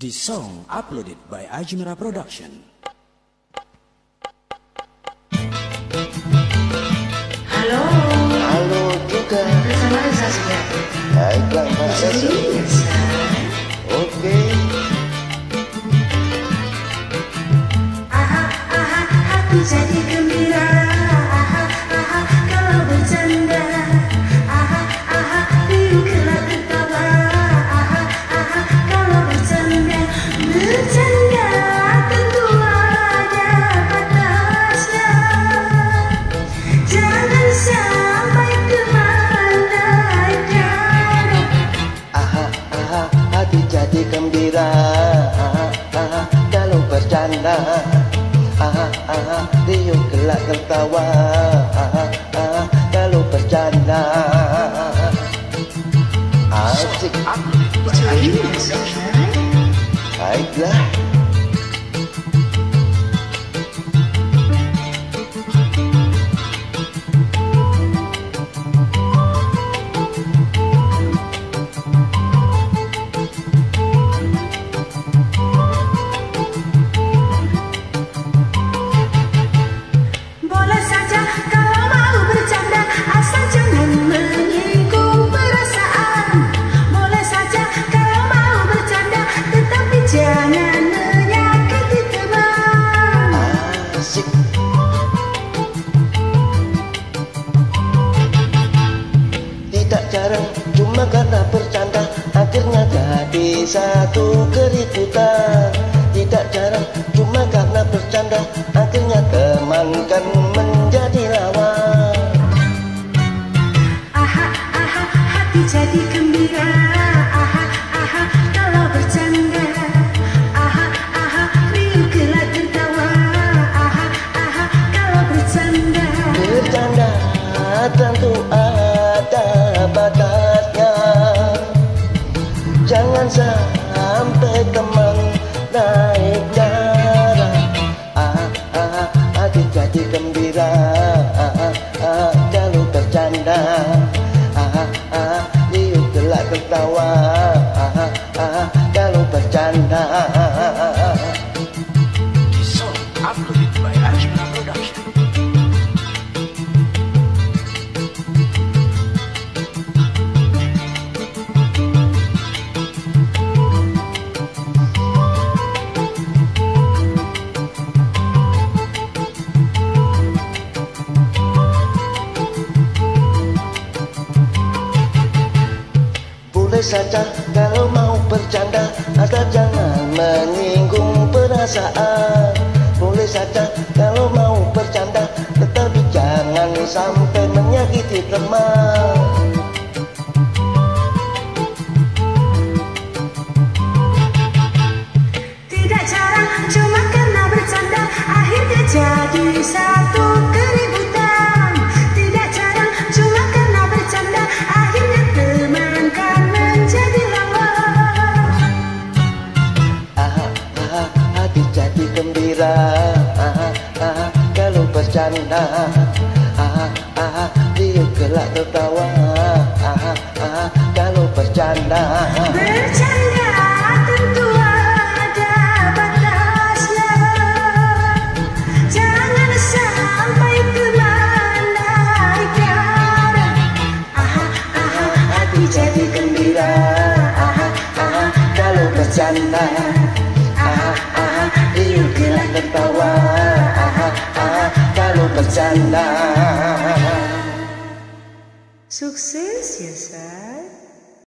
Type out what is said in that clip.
The song uploaded by Ajmera Production. Halo, Halo juga. bersama Elsa Sugiyarti. Baiklah Mbak Elsa. Gembira. Kalau bercanda. Riuh gelak tertawa. Kalau bercanda. Asik. Baiklah. Satu keributan. Tidak jarang cuma karena bercanda Jangan sampai teman naik darah. Ah, ah, Hati jadi gembira. Ah, ah, Kalau bercanda. Ah, ah, Riuh gelak tertawa ah, ah, Kalau bercanda Saja kalau mau bercanda Asal jangan menyinggung perasaan. Boleh saja kalau mau bercanda Tetapi jangan sampai menyakiti teman gembira aha, aha, Kalau bercanda Riuh gelak tertawa. Kalau bercanda. Jangan sampai hati jadi gembira. Kalau bercanda Bercanda Sukses ya, say